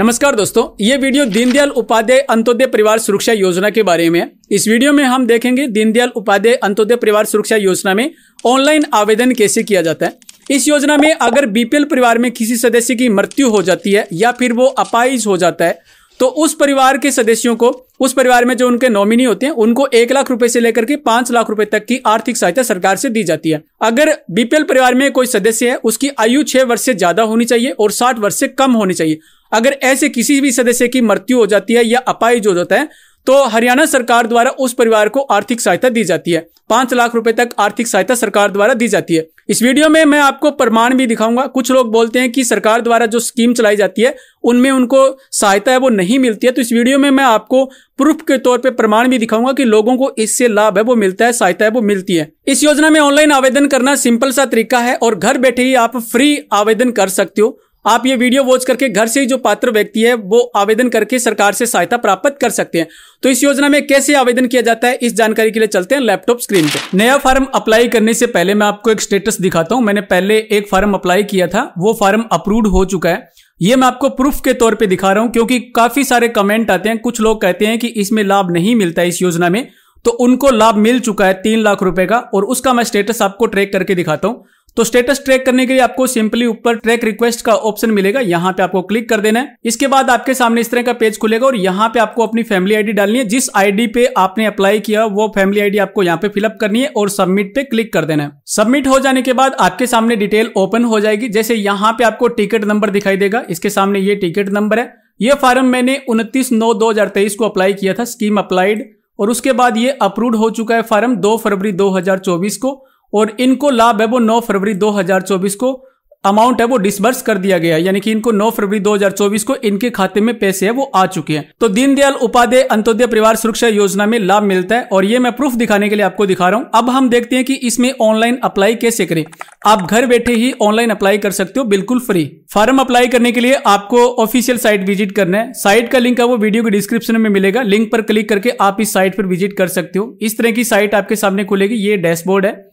नमस्कार दोस्तों, ये वीडियो दीनदयाल उपाध्याय अंत्योदय परिवार सुरक्षा योजना के बारे में है। इस वीडियो में हम देखेंगे दीनदयाल उपाध्याय अंत्योदय परिवार सुरक्षा योजना में ऑनलाइन आवेदन कैसे किया जाता है। इस योजना में अगर बीपीएल परिवार में किसी सदस्य की मृत्यु हो जाती है या फिर वो अपाइज हो जाता है तो उस परिवार के सदस्यों को, उस परिवार में जो उनके नॉमिनी होते हैं, उनको एक लाख रुपए से लेकर के पाँच लाख रुपए तक की आर्थिक सहायता सरकार से दी जाती है। अगर बीपीएल परिवार में कोई सदस्य है, उसकी आयु छह वर्ष से ज़्यादा होनी चाहिए और साठ वर्ष से कम होनी चाहिए। अगर ऐसे किसी भी सदस्य की मृत्यु हो जाती है या अपाइज हो जाता है तो हरियाणा सरकार द्वारा उस परिवार को आर्थिक सहायता दी जाती है। पाँच लाख रुपए तक आर्थिक सहायता सरकार द्वारा दी जाती है। इस वीडियो में मैं आपको प्रमाण भी दिखाऊँगा। कुछ लोग बोलते हैं कि सरकार द्वारा जो स्कीम चलाई जाती है, उनमें उनको सहायता है, वो नहीं मिलती है। तो इस वीडियो में मैं आपको प्रूफ के तौर पे प्रमाण भी दिखाऊँगा कि लोगों को इससे लाभ है, वो मिलता है, सहायता है, वो मिलती है। इस योजना में ऑनलाइन आवेदन करना सिंपल सा तरीका है और घर बैठे ही आप फ्री आवेदन कर सकते हो। आप ये वीडियो वॉच करके घर से ही जो पात्र व्यक्ति है, वो आवेदन करके सरकार से सहायता प्राप्त कर सकते हैं। तो इस योजना में कैसे आवेदन किया जाता है, इस जानकारी के लिए चलते हैं लैपटॉप स्क्रीन पे। नया फार्म अप्लाई करने से पहले मैं आपको एक स्टेटस दिखाता हूँ। मैंने पहले एक फार्म अप्लाई किया था, वो फार्म अप्रूव हो चुका है। ये मैं आपको प्रूफ के तौर पे दिखा रहा हूँ, क्योंकि काफ़ी सारे कमेंट आते हैं। कुछ लोग कहते हैं कि इसमें लाभ नहीं मिलता इस योजना में तो उनको लाभ मिल चुका है तीन लाख रुपए का, और उसका मैं स्टेटस आपको ट्रैक करके दिखाता हूँ। तो स्टेटस ट्रैक करने के लिए आपको सिंपली ऊपर ट्रैक रिक्वेस्ट का ऑप्शन मिलेगा। यहाँ पे आपको क्लिक कर देना है। इसके बाद आपके सामने इस तरह का पेज खुलेगा और यहाँ पे आपको अपनी फैमिली आईडी डालनी है। जिस आईडी पे आपने अप्लाई किया, वो फैमिली आईडी आपको यहाँ पे फिलअप करनी है और सबमिट पे क्लिक कर देना है। सबमिट हो जाने के बाद आपके सामने डिटेल ओपन हो जाएगी। जैसे यहाँ पे आपको टिकट नंबर दिखाई देगा। इसके सामने ये टिकट नंबर है। ये फॉर्म मैंने उनतीस नौ दो को अप्लाई किया था। स्कीम अप्लाइड और उसके बाद ये अप्रूव हो चुका है फॉर्म दो फरवरी 2024 को। और इनको लाभ है वो 9 फरवरी 2024 को अमाउंट है वो डिसबर्स कर दिया गया यानी कि इनको 9 फरवरी 2024 को इनके खाते में पैसे है, वो आ चुके हैं। तो दीनदयाल उपाध्याय अंत्योदय परिवार सुरक्षा योजना में लाभ मिलता है और ये मैं प्रूफ दिखाने के लिए आपको दिखा रहा हूँ। अब हम देखते हैं कि इसमें ऑनलाइन अप्लाई कैसे करें। आप घर बैठे ही ऑनलाइन अप्लाई कर सकते हो, बिल्कुल फ्री फॉर्म अप्लाई करने के लिए आपको ऑफिशियल साइट विज़िट करना है। साइट का लिंक है वो वीडियो के डिस्क्रिप्शन में मिलेगा। लिंक पर क्लिक करके आप इस साइट पर विज़िट कर सकते हो। इस तरह की साइट आपके सामने खुलेगी, ये डैशबोर्ड है।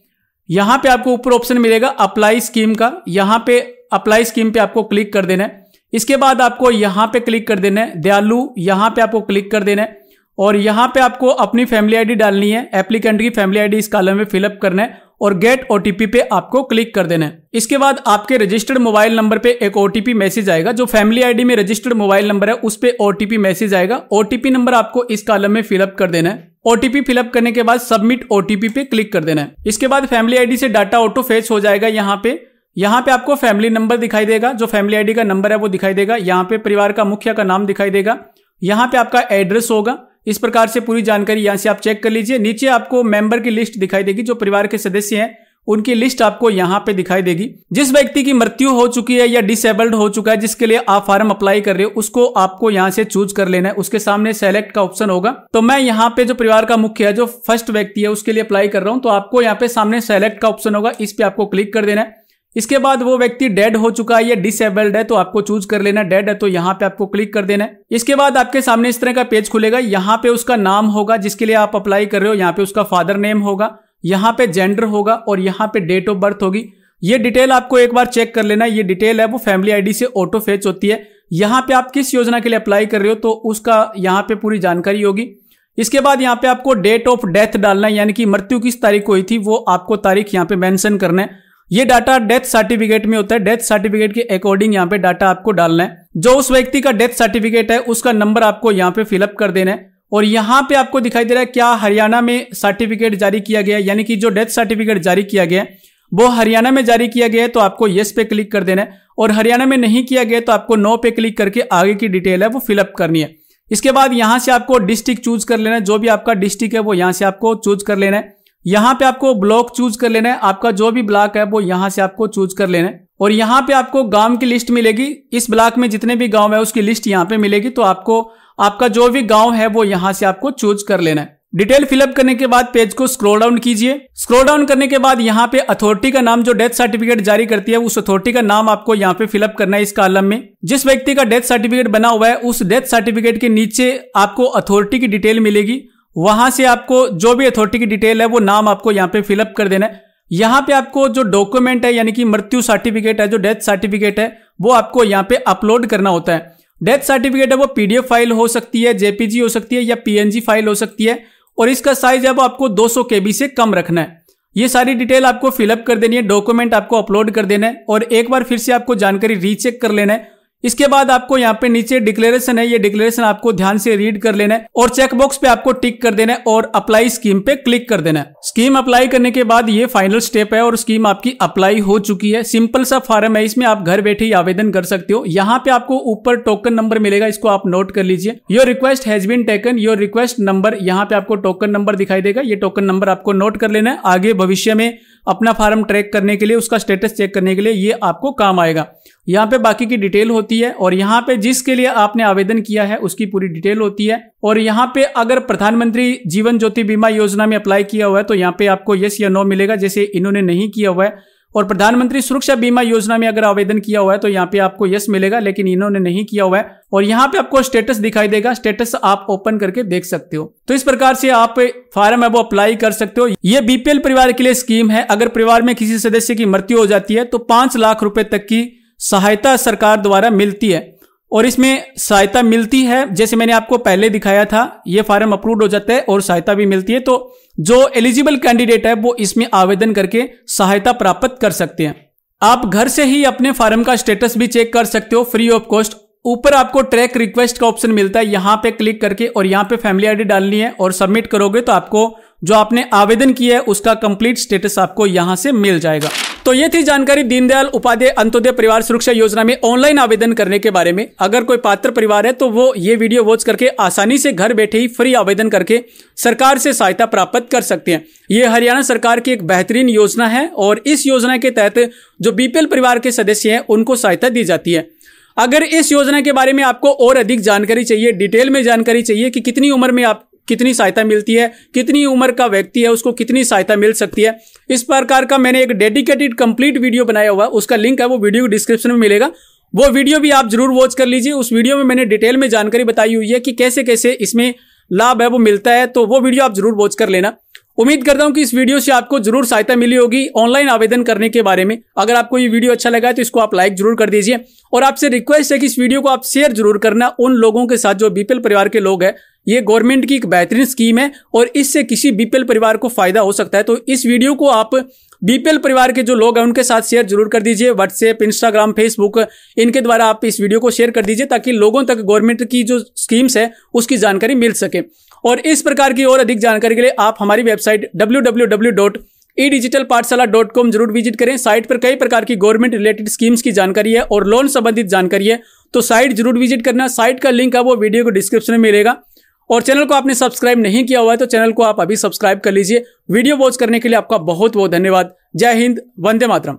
यहाँ पे आपको ऊपर ऑप्शन मिलेगा अप्लाई स्कीम का। यहाँ पे अप्लाई स्कीम पे आपको क्लिक कर देना है। इसके बाद आपको यहाँ पे क्लिक कर देना है दयालु। यहाँ पे आपको क्लिक कर देना है और यहाँ पे आपको अपनी फैमिली आईडी डालनी है। एप्लीकेंट की फैमिली आईडी इस कॉलम में फिलअप करना है और गेट ओटीपी पे आपको क्लिक कर देना है। इसके बाद आपके रजिस्टर्ड मोबाइल नंबर पे एक ओटीपी मैसेज आएगा। जो फैमिली आईडी में रजिस्टर्ड मोबाइल नंबर है, उस पर ओटीपी मैसेज आएगा। ओटीपी नंबर आपको इस कॉलम में फिलअप कर देना है। ओटीपी फिलअप करने के बाद सबमिट ओटीपी पे क्लिक कर देना है। इसके बाद फैमिली आईडी से डाटा ऑटो फेच हो जाएगा यहाँ पे। यहाँ पे आपको फैमिली नंबर दिखाई देगा। जो फैमिली आईडी का नंबर है वो दिखाई देगा। यहाँ पे परिवार का मुखिया का नाम दिखाई देगा। यहाँ पे आपका एड्रेस होगा। इस प्रकार से पूरी जानकारी यहाँ से आप चेक कर लीजिए। नीचे आपको मेंबर की लिस्ट दिखाई देगी जो परिवार के सदस्य हैं। उनकी लिस्ट आपको यहाँ पे दिखाई देगी। जिस व्यक्ति की मृत्यु हो चुकी है या डिसेबल्ड हो चुका है, जिसके लिए आप फॉर्म अप्लाई कर रहे हो, उसको आपको यहाँ से चूज़ कर लेना है। उसके सामने सेलेक्ट का ऑप्शन होगा। तो मैं यहाँ पे जो परिवार का मुख्य है, जो फ़र्स्ट व्यक्ति है, उसके लिए अप्लाई कर रहा हूँ। तो आपको यहाँ पे सामने सेलेक्ट का ऑप्शन होगा। इस पे आपको क्लिक कर देना है। इसके बाद वो व्यक्ति डेड हो चुका है या डिसेबल्ड है तो आपको चूज़ कर लेना डेड है तो यहाँ पे आपको क्लिक कर देना है। इसके बाद आपके सामने इस तरह का पेज खुलेगा। यहाँ पे उसका नाम होगा, जिसके लिए आप अप्लाई कर रहे हो। यहाँ पे उसका फादर नेम होगा। यहाँ पे जेंडर होगा और यहाँ पे डेट ऑफ़ बर्थ होगी। ये डिटेल आपको एक बार चेक कर लेना। ये डिटेल है, वो फैमिली आईडी से ऑटो फेच होती है। यहाँ पे आप किस योजना के लिए अप्लाई कर रहे हो तो उसका यहाँ पे पूरी जानकारी होगी। इसके बाद यहाँ पे आपको डेट ऑफ़ डेथ डालना है, यानी कि मृत्यु किस तारीख को हुई थी, वो आपको तारीख यहाँ पे मेंशन करना है। ये डाटा डेथ सर्टिफिकेट में होता है। डेथ सर्टिफिकेट के अकॉर्डिंग यहाँ पे डाटा आपको डालना है। जो उस व्यक्ति का डेथ सर्टिफिकेट है, उसका नंबर आपको यहाँ पे फिलअप कर देना है। और यहाँ पे आपको दिखाई दे रहा है क्या हरियाणा में सर्टिफिकेट जारी किया गया यानी कि जो डेथ सर्टिफिकेट जारी किया गया वो हरियाणा में जारी किया गया है तो आपको यस पे क्लिक कर देना है। और हरियाणा में नहीं किया गया तो आपको नो पे क्लिक करके आगे की डिटेल है, वो फिलअप करनी है। इसके बाद यहाँ से आपको डिस्ट्रिक्ट चूज़ कर लेना है, जो भी आपका डिस्ट्रिक्ट है, वो यहाँ से आपको चूज़ कर लेना है। यहाँ पे आपको ब्लॉक चूज़ कर लेना है, आपका जो भी ब्लॉक है, वो यहाँ से आपको चूज़ कर लेना है। और यहाँ पे आपको गाँव की लिस्ट मिलेगी, इस ब्लॉक में जितने भी गाँव है, उसकी लिस्ट यहाँ पे मिलेगी तो आपको आपका जो भी गाँव है, वो यहाँ से आपको चूज़ कर लेना है। डिटेल फिलअप करने के बाद पेज को स्क्रॉल डाउन कीजिए। स्क्रॉल डाउन करने के बाद यहाँ पे अथॉरिटी का नाम, जो डेथ सर्टिफिकेट जारी करती है, उस अथॉरिटी का नाम आपको यहाँ पे फिलअप करना है इस कॉलम में। जिस व्यक्ति का डेथ सर्टिफिकेट बना हुआ है, उस डेथ सर्टिफिकेट के नीचे आपको अथॉरिटी की डिटेल मिलेगी। वहाँ से आपको जो भी अथॉरिटी की डिटेल है, वो नाम आपको यहाँ पे फिलअप कर देना है। यहाँ पे आपको जो डॉक्यूमेंट है, यानी कि मृत्यु सर्टिफिकेट है, जो डेथ सर्टिफिकेट है, वो आपको यहाँ पे अपलोड करना होता है। डेथ सर्टिफिकेट है वो पीडीएफ फ़ाइल हो सकती है जेपीजी हो सकती है या पीएनजी फ़ाइल हो सकती है और इसका साइज़ वो आपको 200 केबी से कम रखना है। ये सारी डिटेल आपको फिलअप कर देनी है डॉक्यूमेंट आपको अपलोड कर देना है और एक बार फिर से आपको जानकारी रीचेक कर लेना है इसके बाद आपको यहाँ पे नीचे डिक्लेरेशन है, ये डिक्लेरेशन आपको ध्यान से रीड कर लेना है और चेक बॉक्स पे आपको टिक कर देना है और अप्लाई स्कीम पे क्लिक कर देना है। स्कीम अप्लाई करने के बाद ये फाइनल स्टेप है और स्कीम आपकी अप्लाई हो चुकी है। सिंपल सा फॉर्म है, इसमें आप घर बैठे ही आवेदन कर सकते हो। यहाँ पे आपको ऊपर टोकन नंबर मिलेगा, इसको आप नोट कर लीजिए। Your request has been taken your request number यहाँ पे आपको टोकन नंबर दिखाई देगा। ये टोकन नंबर आपको नोट कर लेना है। आगे भविष्य में अपना फार्म ट्रैक करने के लिए, उसका स्टेटस चेक करने के लिए ये आपको काम आएगा। यहाँ पे बाकी की डिटेल होती है और यहाँ पे जिसके लिए आपने आवेदन किया है, उसकी पूरी डिटेल होती है। और यहाँ पे अगर प्रधानमंत्री जीवन ज्योति बीमा योजना में अप्लाई किया हुआ है तो यहाँ पे आपको यस या नो मिलेगा, जैसे इन्होंने नहीं किया हुआ है। और प्रधानमंत्री सुरक्षा बीमा योजना में अगर आवेदन किया हुआ है तो यहाँ पे आपको यस मिलेगा, लेकिन इन्होंने नहीं किया हुआ है। और यहाँ पे आपको स्टेटस दिखाई देगा स्टेटस आप ओपन करके देख सकते हो। तो इस प्रकार से आप फार्म है वो अप्लाई कर सकते हो। ये बीपीएल परिवार के लिए स्कीम है। अगर परिवार में किसी सदस्य की मृत्यु हो जाती है तो पाँच लाख रुपए तक की सहायता सरकार द्वारा मिलती है। और इसमें सहायता मिलती है, जैसे मैंने आपको पहले दिखाया था, ये फार्म अप्रूव हो जाता है और सहायता भी मिलती है। तो जो एलिजिबल कैंडिडेट है, वो इसमें आवेदन करके सहायता प्राप्त कर सकते हैं। आप घर से ही अपने फार्म का स्टेटस भी चेक कर सकते हो फ्री ऑफ़ कॉस्ट ऊपर आपको ट्रैक रिक्वेस्ट का ऑप्शन मिलता है, यहाँ पे क्लिक करके और यहाँ पे फैमिली आईडी डालनी है और सबमिट करोगे तो आपको जो आपने आवेदन किया है, उसका कंप्लीट स्टेटस आपको यहाँ से मिल जाएगा। तो ये थी जानकारी दीनदयाल उपाध्याय अंत्योदय परिवार सुरक्षा योजना में ऑनलाइन आवेदन करने के बारे में। अगर कोई पात्र परिवार है तो वो ये वीडियो वॉच करके आसानी से घर बैठे ही फ्री आवेदन करके सरकार से सहायता प्राप्त कर सकते हैं। ये हरियाणा सरकार की एक बेहतरीन योजना है और इस योजना के तहत जो बीपीएल परिवार के सदस्य हैं, उनको सहायता दी जाती है। अगर इस योजना के बारे में आपको और अधिक जानकारी चाहिए, डिटेल में जानकारी चाहिए कि कितनी उम्र में आप कितनी सहायता मिलती है, कितनी उम्र का व्यक्ति है, उसको कितनी सहायता मिल सकती है। इस प्रकार का मैंने एक डेडिकेटेड कंप्लीट वीडियो बनाया हुआ उसका लिंक है, वो वीडियो डिस्क्रिप्शन में मिलेगा। वो वीडियो भी आप ज़रूर वॉच कर लीजिए। उस वीडियो में मैंने डिटेल में जानकारी बताई हुई है कि कैसे कैसे इसमें लाभ है, वो मिलता है तो वो वीडियो आप ज़रूर वॉच कर लेना। उम्मीद करता हूँ कि इस वीडियो से आपको ज़रूर सहायता मिली होगी ऑनलाइन आवेदन करने के बारे में। अगर आपको ये वीडियो अच्छा लगा है तो इसको आप लाइक ज़रूर कर दीजिए। और आपसे रिक्वेस्ट है कि इस वीडियो को आप शेयर ज़रूर करना उन लोगों के साथ, जो बीपीएल परिवार के लोग हैं ये गवर्नमेंट की एक बेहतरीन स्कीम है और इससे किसी बीपीएल परिवार को फ़ायदा हो सकता है। तो इस वीडियो को आप बीपीएल परिवार के जो लोग हैं, उनके साथ शेयर ज़रूर कर दीजिए। व्हाट्सएप इंस्टाग्राम फेसबुक इनके द्वारा आप इस वीडियो को शेयर कर दीजिए ताकि लोगों तक गवर्नमेंट की जो स्कीम्स है, उसकी जानकारी मिल सके। और इस प्रकार की और अधिक जानकारी के लिए आप हमारी website W E digital Pathshala dot com ज़रूर विज़िट करें। साइट पर कई प्रकार की गवर्नमेंट रिलेटेड स्कीम्स की जानकारी है और लोन संबंधित जानकारी है। तो साइट ज़रूर विज़िट करना। साइट का लिंक है वो वीडियो को डिस्क्रिप्शन में मिलेगा। और चैनल को आपने सब्सक्राइब नहीं किया हुआ है तो चैनल को आप अभी सब्सक्राइब कर लीजिए। वीडियो वॉच करने के लिए आपका बहुत बहुत धन्यवाद। जय हिंद, वंदे मातरम।